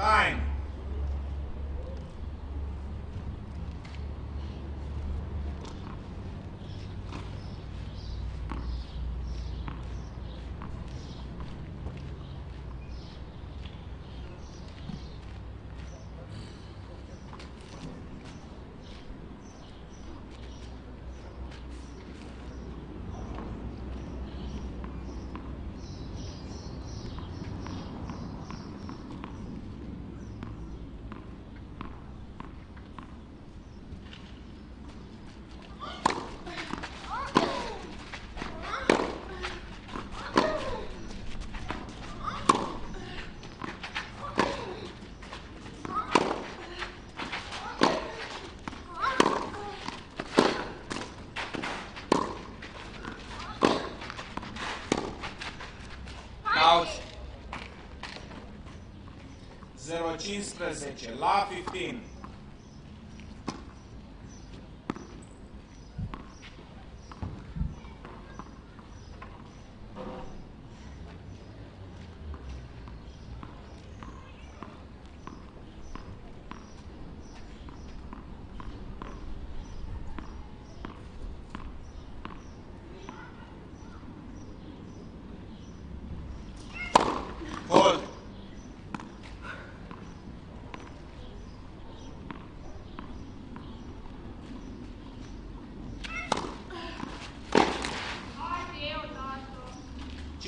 Time. 015 la 15.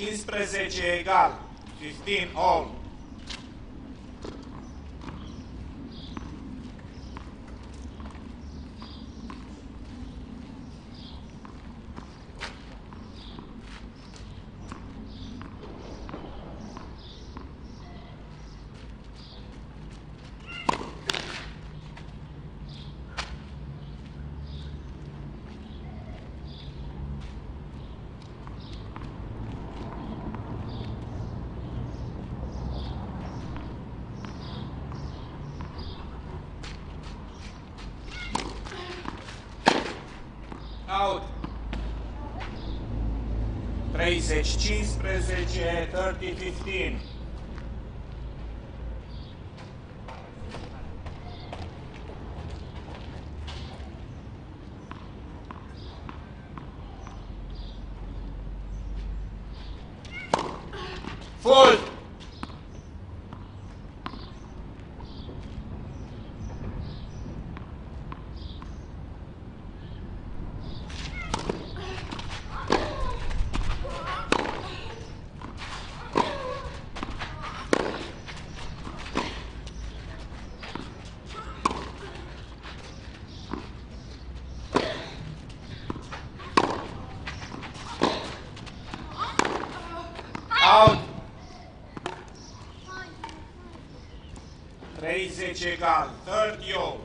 15 egal. 15 all. Out. 30, 15, SCK, third yoke.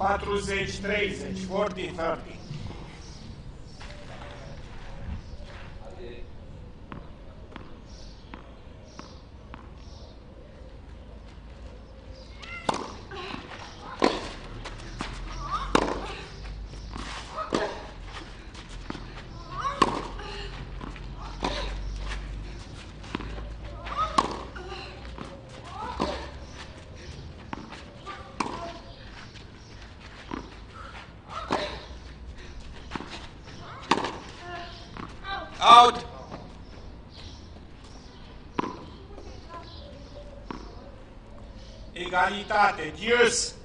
40, 3, 40, Out. Egalitate, Dios.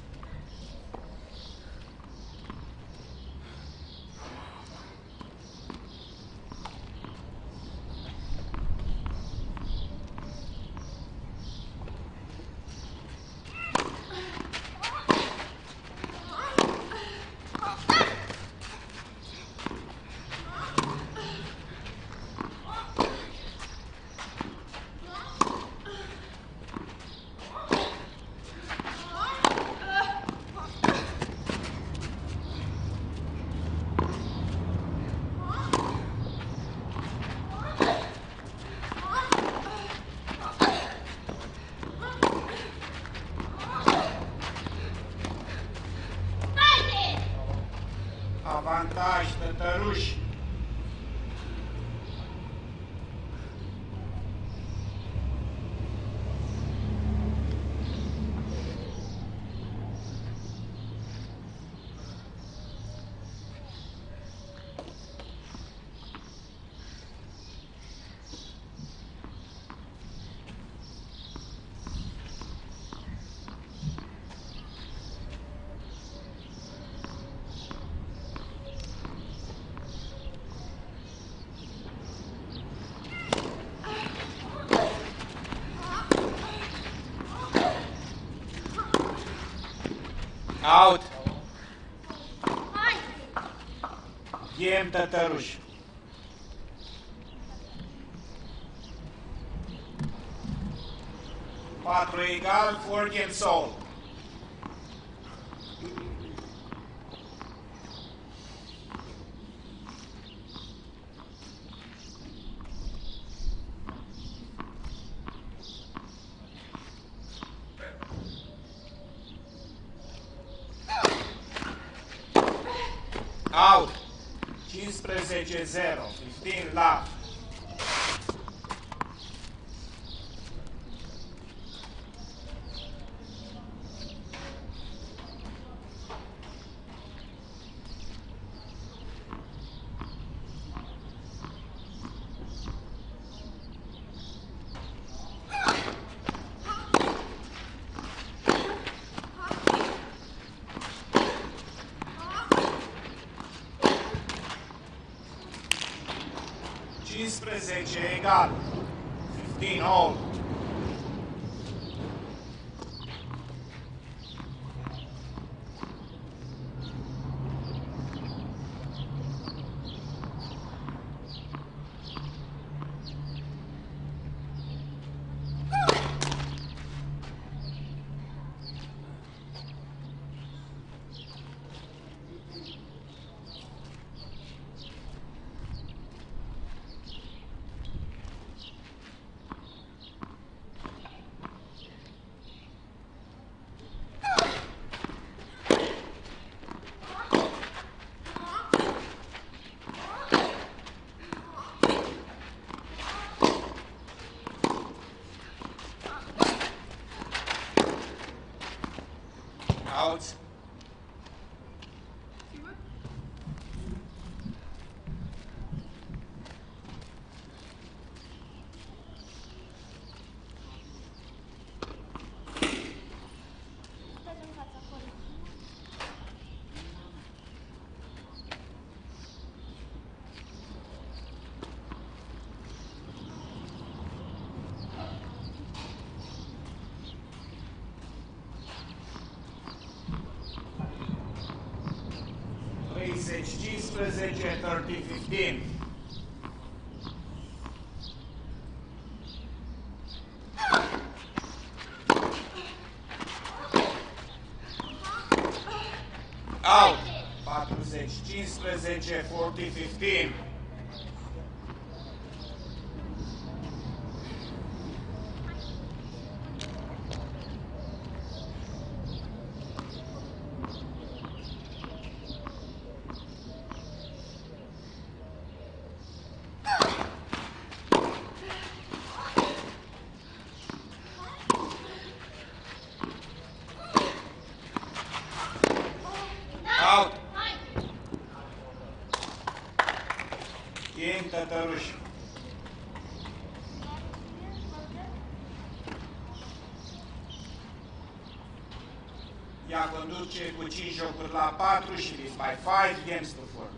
Game tătăruș. Patru egal, four game soul. 0. Cincisprezece egal. 15 all. Out. 12, 30, 15. Out! 40, 15, 40, 15. Ea conduce cu 5 jocuri la 4 și leads by 5 games to 4.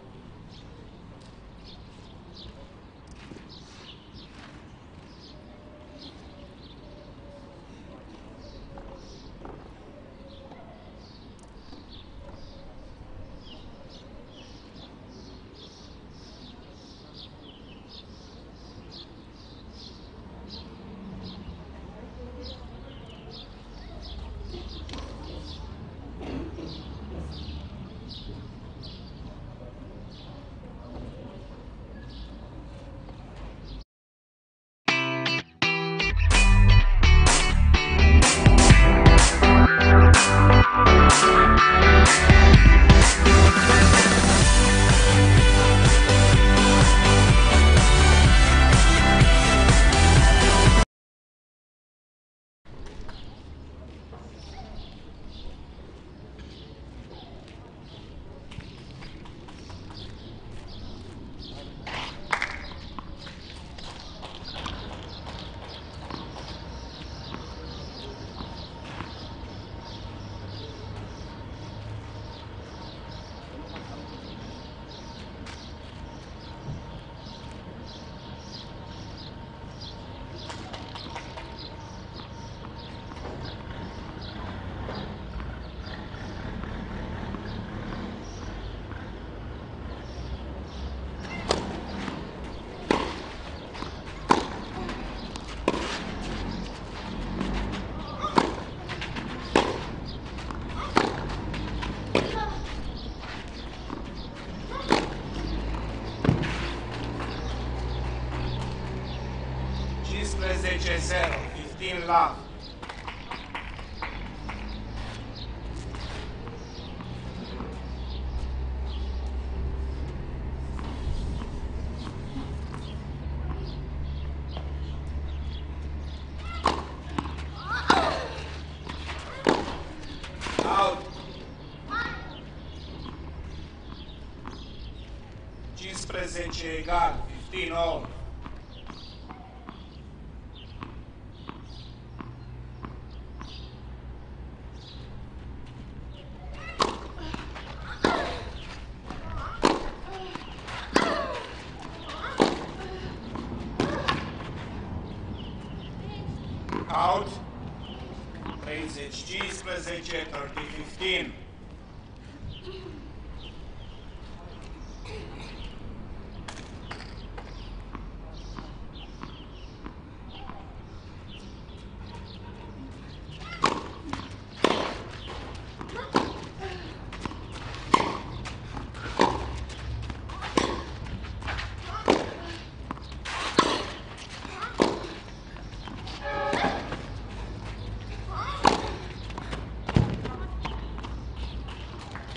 Michigan, 15 all.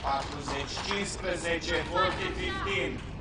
40, 15, 40, 15.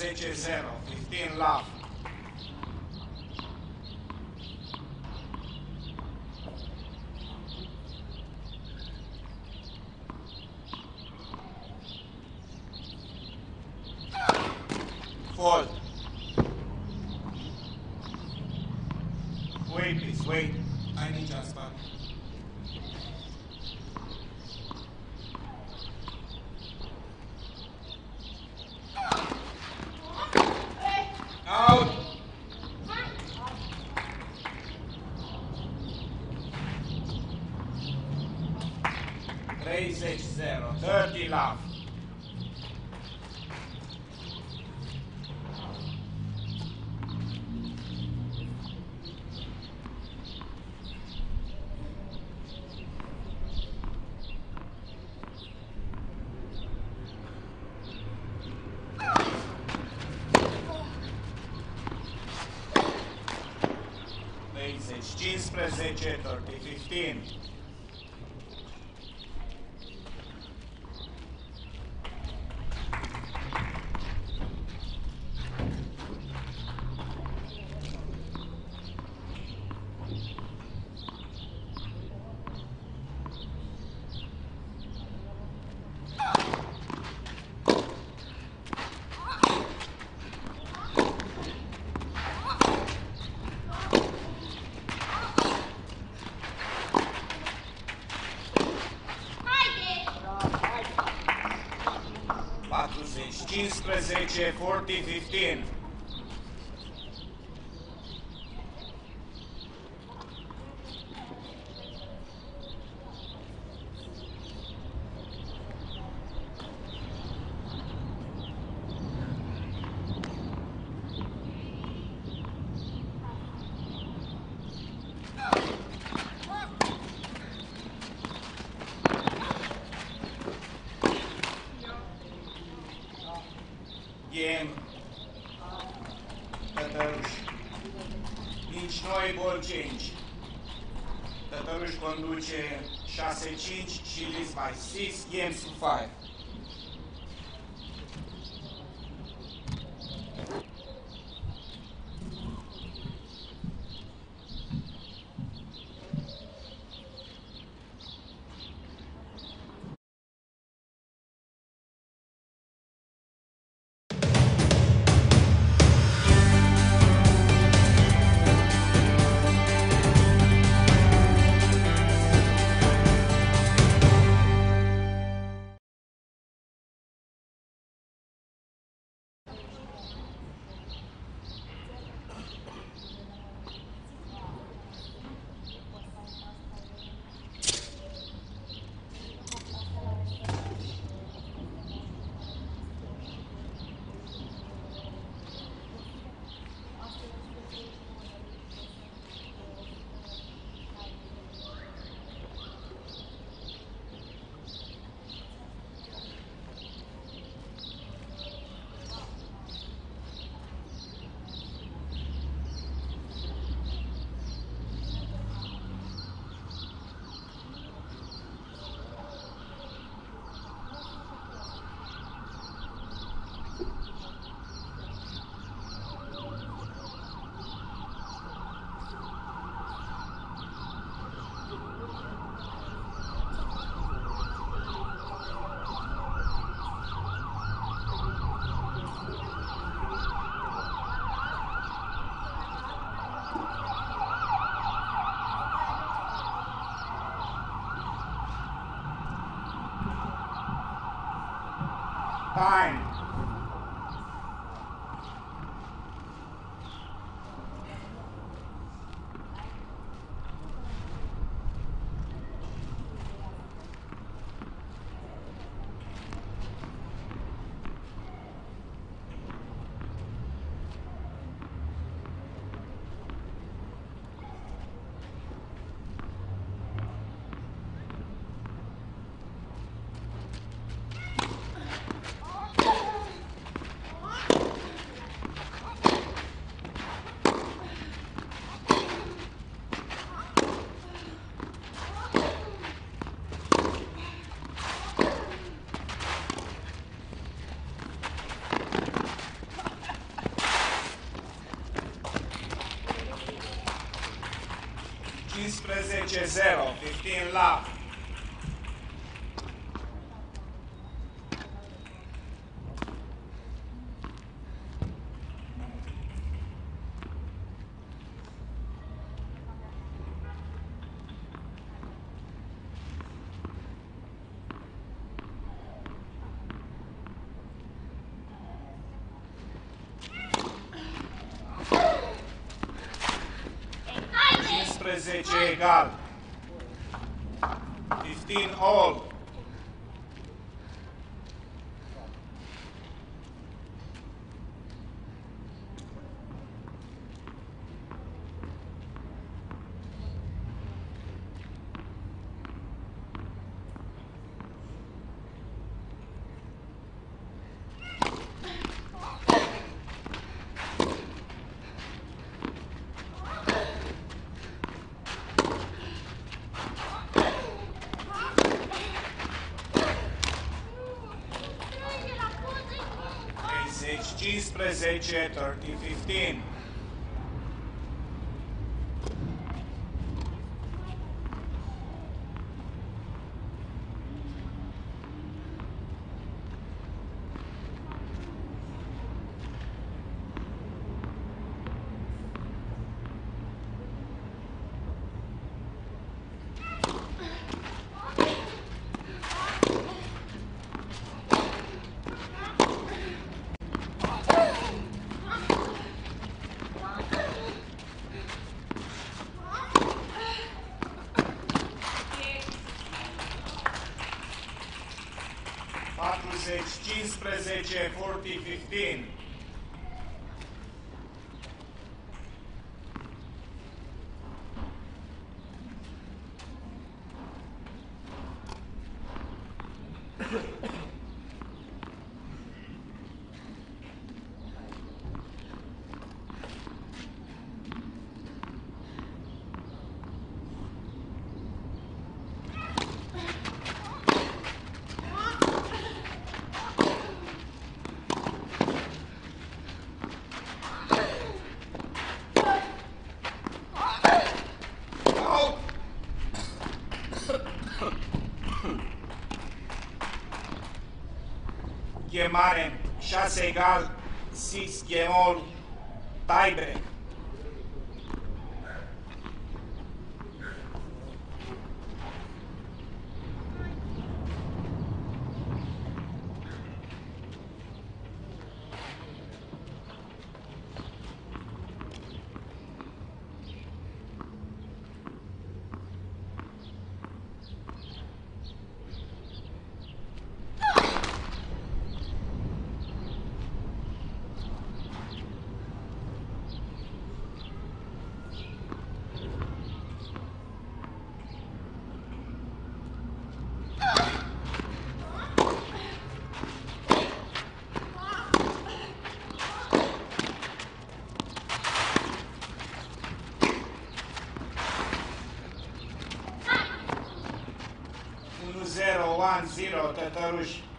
10-0. 15 love. Budget 3015. H4015. 10, 6, 5 și this by 6 games to 5. Fine. 10 egal. Distin all. 30, 15, 30, 15. Patruzeci, 15, 40, 15. Սեգալ Սիս Գևոր التفسير أو تترجم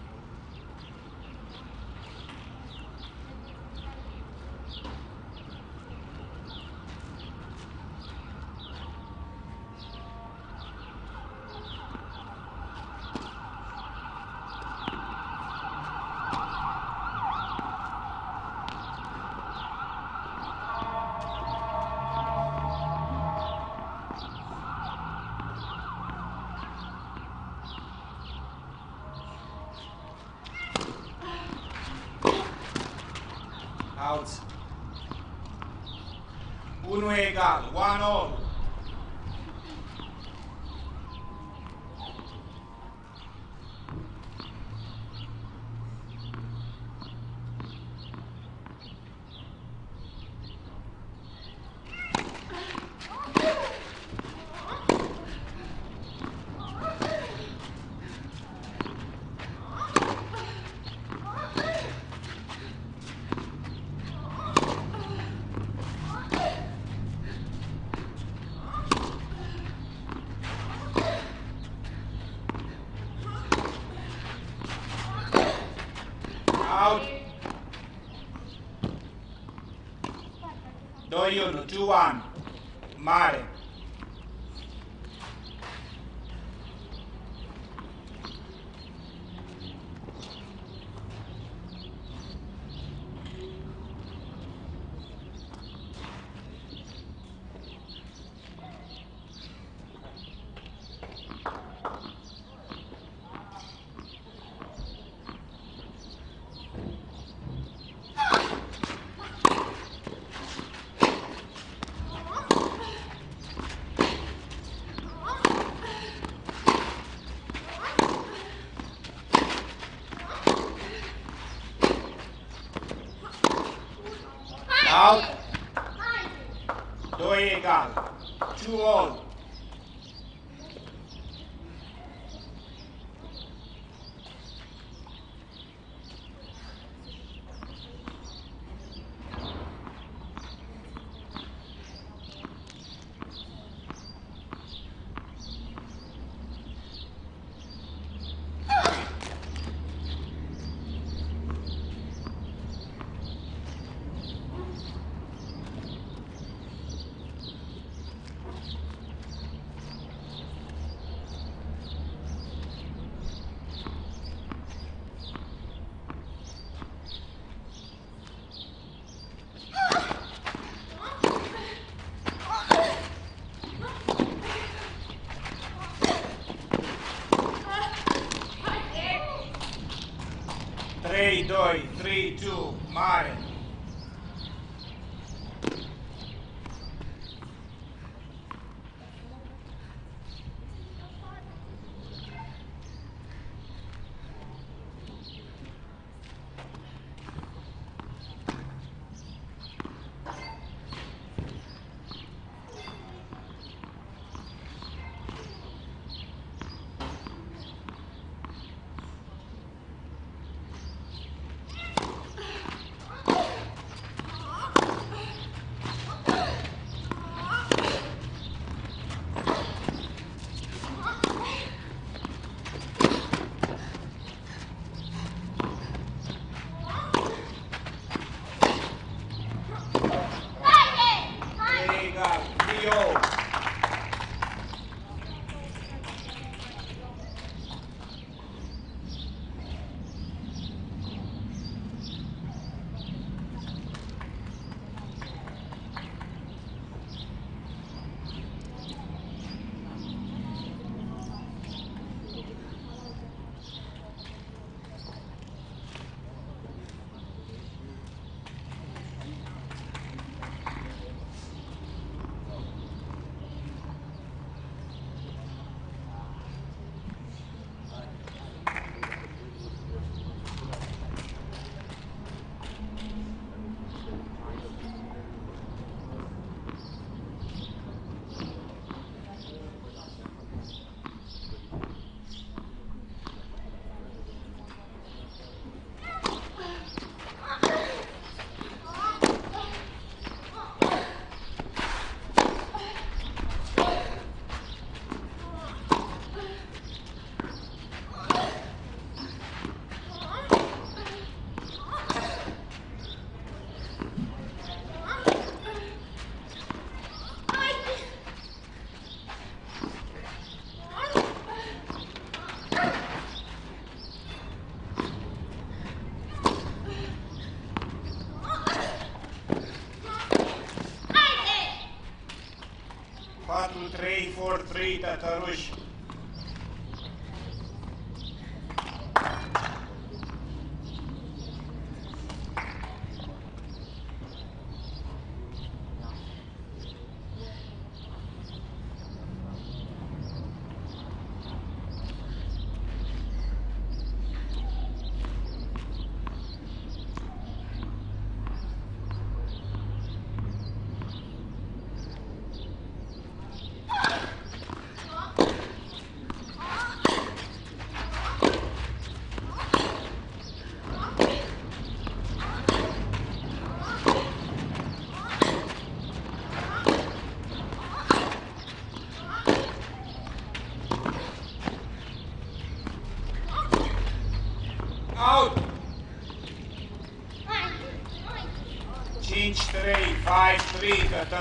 2-1, 2-1. Mare. 2 egal. 2 all. Крейта Таруч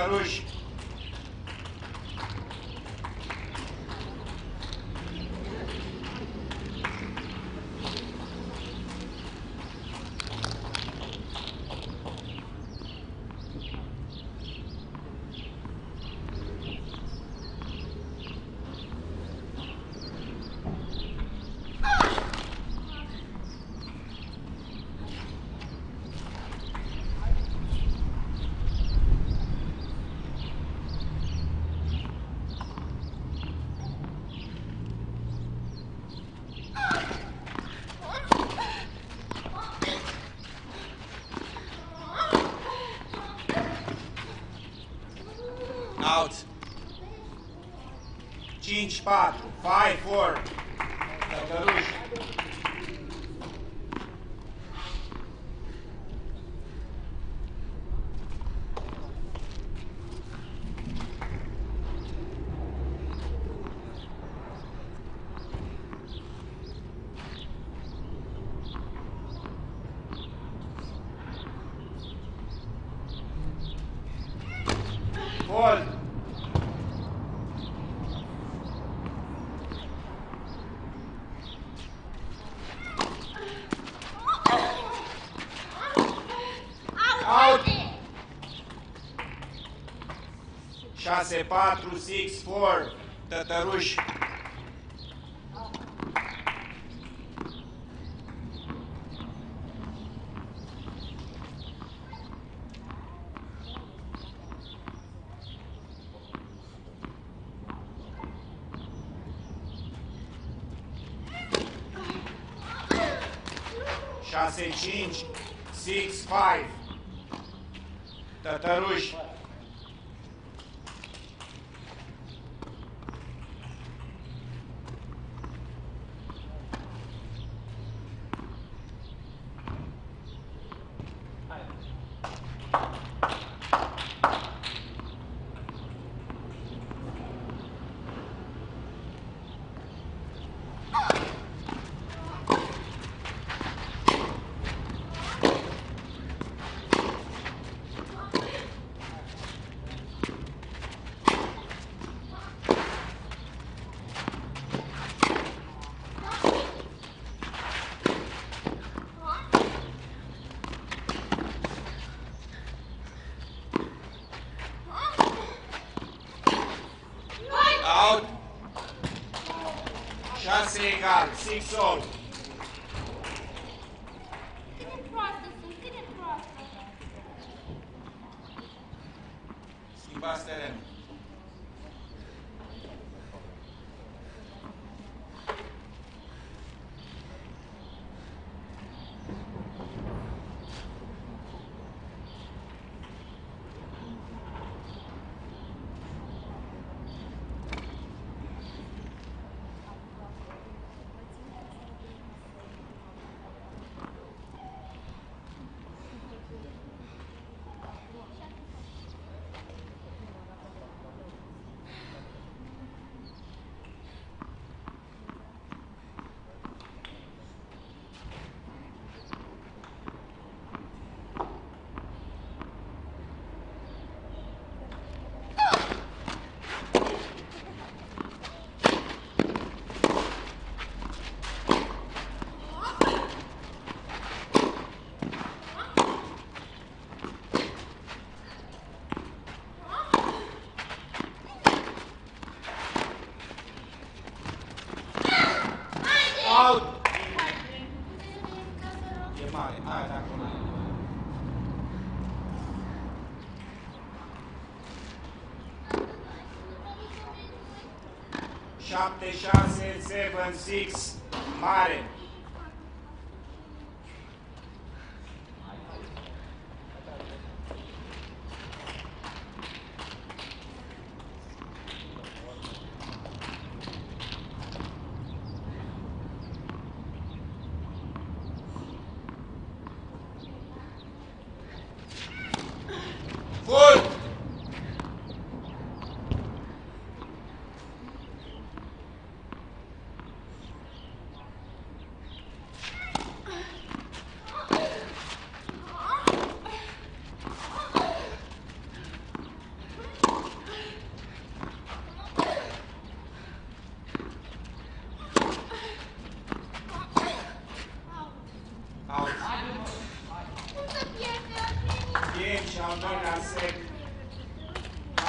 нарощу. 5 4 5 4 Tătăruș. Hold. Out. 6 4 6 4 Tătăruș. șase, cinci, six, five. Tătăruș. 6 egal, six all. Cât de proastă sunt, cât de proastă. Schimbați terenul. 7676 mare.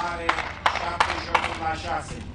Are 7 jocuri la 6.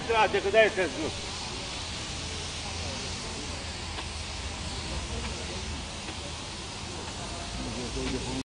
atrás, de que dá esse azul.